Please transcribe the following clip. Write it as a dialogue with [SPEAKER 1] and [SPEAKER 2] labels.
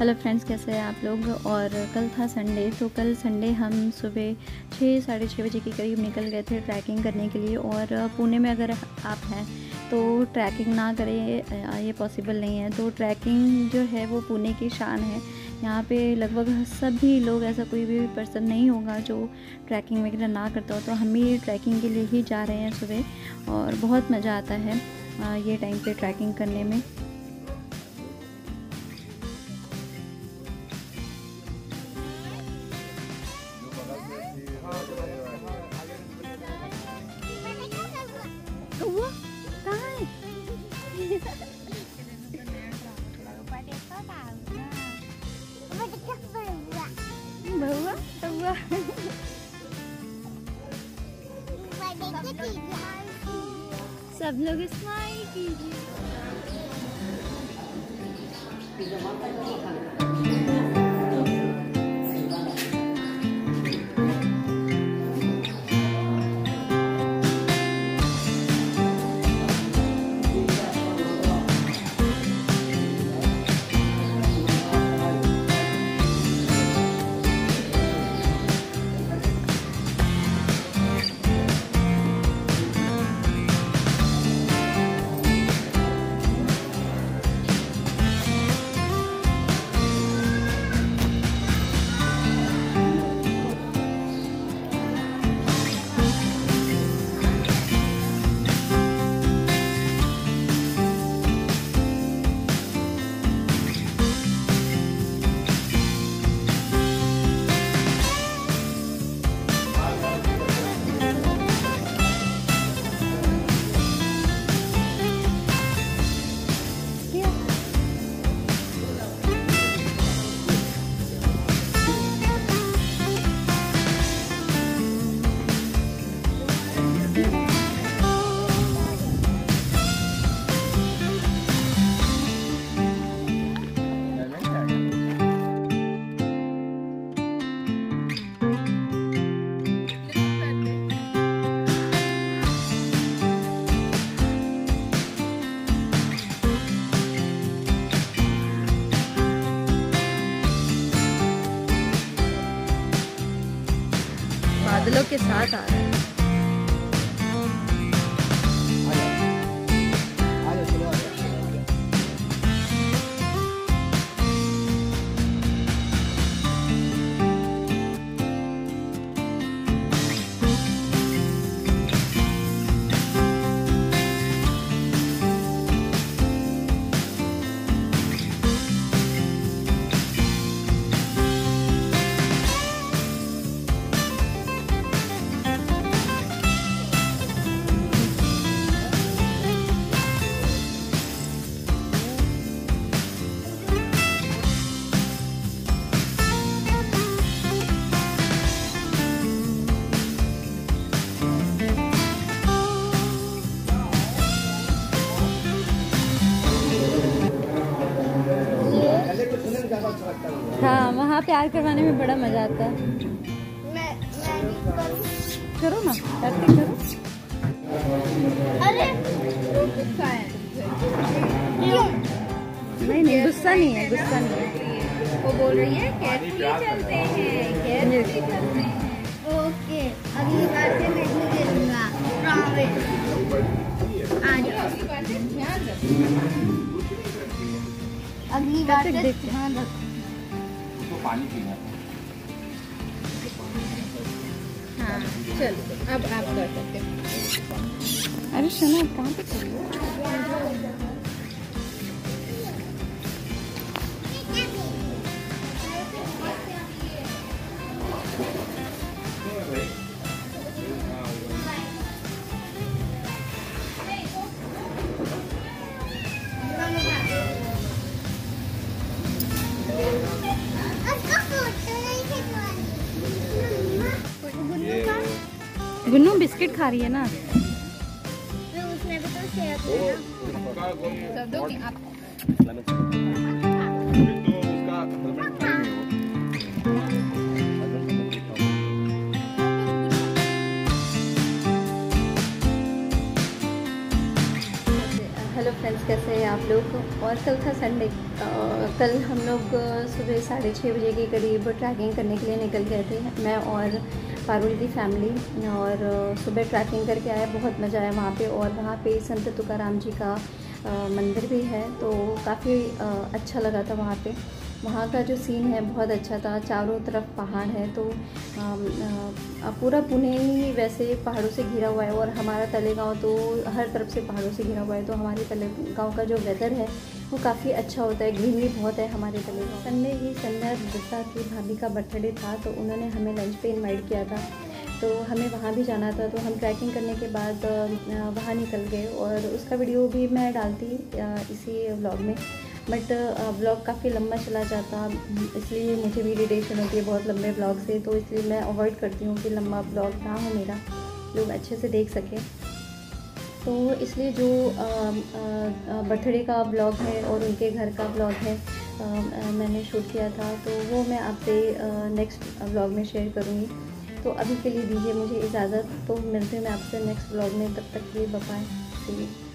[SPEAKER 1] Hello friends, कैसे हैं आप लोग? और कल था संडे तो कल संडे हम सुबह छः, साढ़े छः बजे के करीब निकल गए थे ट्रैकिंग करने के लिए। और पुणे में अगर आप हैं तो ट्रैकिंग ना करें ये पॉसिबल नहीं है। तो ट्रैकिंग जो है, वो पुणे की शान है। यहाँ पे लगभग सभी लोग, ऐसा कोई भी पर्सन नहीं होगा जो ट्रैकिंग वगैरह ना करता हो। तो हम भी ट्रैकिंग के लिए ही जा रहे हैं सुबह, और बहुत मज़ा आता है ये टाइम पे ट्रैकिंग करने में। Nakablog is my Mikey. बादलों के साथ आ रहा है। हाँ प्यार करवाने में बड़ा मज़ा आता है। करो। ना एक्टिंग करो।
[SPEAKER 2] अरे
[SPEAKER 1] नहीं नहीं गुस्सा नहीं है गुस्सा नहीं है।
[SPEAKER 2] वो बोल रही है चलते हैं चलते हैं। ओके अगली बार से मैं ही दे दूँगा प्रॉमिस आ जाओ। अगली बार से ध्यान रखो।
[SPEAKER 3] पानी पीना
[SPEAKER 2] हाँ। चलो अब आप कर सकते हैं।
[SPEAKER 1] अरे सुना कहाँ पे गुन्नू बिस्किट खा रही है ना।
[SPEAKER 2] उसने भी तो
[SPEAKER 3] तो
[SPEAKER 1] हेलो फ्रेंड्स कैसे हैं आप लोग? और कल था संडे कल हम लोग सुबह साढ़े छः बजे के करीब ट्रैकिंग करने के लिए निकल गए थे। मैं और पारुल की फैमिली और सुबह ट्रैकिंग करके आए, बहुत मज़ा आया वहाँ पे, और वहाँ पे संत तुकाराम जी का मंदिर भी है तो काफ़ी अच्छा लगा था वहाँ पे। वहाँ का जो सीन है, बहुत अच्छा था। चारों तरफ़ पहाड़ है तो पूरा पुणे ही वैसे पहाड़ों से घिरा हुआ है और हमारा तलेगांव तो हर तरफ़ से पहाड़ों से घिरा हुआ है तो हमारे तलेगांव का जो वेदर है, वो काफ़ी अच्छा होता है। ग्रीनरी बहुत है हमारे तलेगांव। संडे ही संध्या दत्ता की भाभी का बर्थडे था तो उन्होंने हमें लंच पे इनवाइट किया था। तो हमें वहाँ भी जाना था तो हम ट्रैकिंग करने के बाद वहाँ निकल गए और उसका वीडियो भी मैं डालती इसी व्लॉग में। बट ब्लॉग काफ़ी लंबा चला जाता इसलिए मुझे भी इरीटेशन होती है बहुत लंबे ब्लॉग से तो इसलिए मैं अवॉइड करती हूँ कि लंबा ब्लॉग ना हो मेरा लोग अच्छे से देख सकें। तो इसलिए जो बर्थडे का ब्लॉग है और उनके घर का ब्लॉग है आ, आ, मैंने शूट किया था तो वो मैं आपसे नेक्स्ट ब्लॉग में शेयर करूँगी। तो अभी के लिए दीजिए मुझे इजाज़त तो मिलते हैं मैं आपसे नेक्स्ट ब्लॉग में तब तक के लिए बपाए